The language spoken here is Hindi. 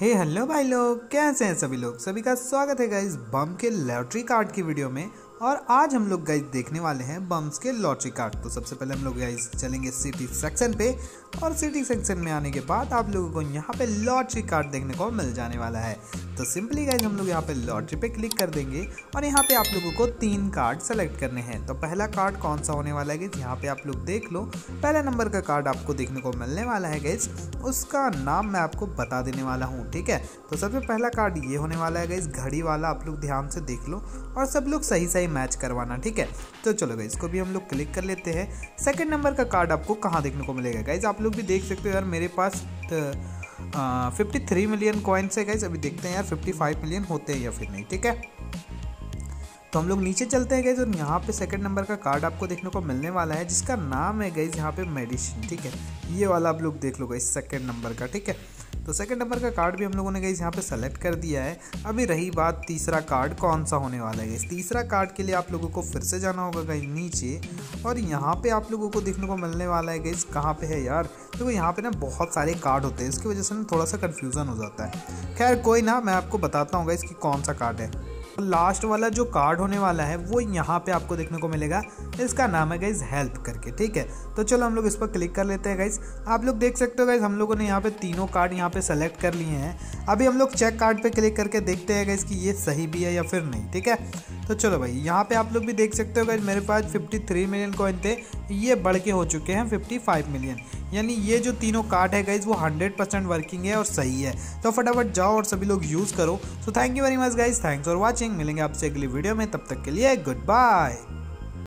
हे हेलो भाई लोग। कैसे हैं सभी लोग? सभी का स्वागत है गाइस बम के लॉटरी कार्ड की वीडियो में। और आज हम लोग गाइस देखने वाले हैं बम्स के लॉटरी कार्ड तो सबसे पहले हम लोग गाइस चलेंगे सिटी सेक्शन पे और सिटी सेक्शन में आने के बाद आप लोगों को यहाँ पे लॉटरी कार्ड देखने को मिल जाने वाला है। तो सिंपली गाइज़ हम लोग यहाँ पे लॉटरी पे क्लिक कर देंगे और यहाँ पे आप लोगों को तीन कार्ड सेलेक्ट करने हैं। तो पहला कार्ड कौन सा होने वाला है गाइज़ यहाँ पे आप लोग देख लो। पहला नंबर का कार्ड आपको देखने को मिलने वाला है गाइज़ उसका नाम मैं आपको बता देने वाला हूँ, ठीक है? तो सबसे पहला कार्ड ये होने वाला है गाइज़ घड़ी वाला आप लोग ध्यान से देख लो। और सब लोग सही सही मैच करवाना, ठीक है? तो चलो गाइज़ इसको भी हम लोग क्लिक कर लेते हैं। सेकेंड नंबर का कार्ड आपको कहाँ देखने को मिलेगा? गाइज़ आप लोग भी देख सकते हो यार, मेरे पास फिफ्टी थ्री मिलियन कॉइन्स है गाइज़ अभी देखते हैं यार फिफ्टी फाइव मिलियन होते हैं या फिर नहीं, ठीक है? तो हम लोग नीचे चलते हैं गई और यहाँ पे सेकंड नंबर का कार्ड आपको देखने को मिलने वाला है, जिसका नाम है गई यहाँ पे मेडिसिन ठीक है? ये वाला आप लोग देख लो गई सेकंड नंबर का, ठीक है? तो सेकंड नंबर का कार्ड भी हम लोगों ने गई यहाँ पे सेलेक्ट कर दिया है। अभी रही बात तीसरा कार्ड कौन सा होने वाला है इस तीसरा कार्ड के लिए आप लोगों को फिर से जाना होगा गई नीचे। और यहाँ पे आप लोगों को देखने को मिलने वाला है गई कहाँ पे है यार? देखो तो यहाँ पे ना बहुत सारे कार्ड होते हैं, इसकी वजह से ना थोड़ा सा कन्फ्यूज़न हो जाता है। खैर, कोई ना, मैं आपको बताता हूँ इसकी कौन सा कार्ड है। लास्ट वाला जो कार्ड होने वाला है, वो यहाँ पे आपको देखने को मिलेगा। इसका नाम है गाइज़ हेल्प करके, ठीक है? तो चलो हम लोग इस पर क्लिक कर लेते हैं गाइज़ आप लोग देख सकते हो गाइज़ हम लोगों ने यहाँ पे तीनों कार्ड यहाँ पे सेलेक्ट कर लिए हैं। अभी हम लोग चेक कार्ड पे क्लिक करके देखते हैं गाइज़ कि ये सही भी है या फिर नहीं, ठीक है? तो चलो भाई, यहाँ पे आप लोग भी देख सकते हो गाइज़ मेरे पास 53 मिलियन कॉइन थे। ये बढ़ के हो चुके हैं 55 मिलियन यानी ये जो तीनों कार्ड है गाइज़ वो 100 परसेंट वर्किंग है और सही है। तो फटाफट जाओ और सभी लोग यूज़ करो। So thank you very much guys thanks for watching मिलेंगे आपसे अगली वीडियो में। तब तक के लिए गुड बाय